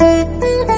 Música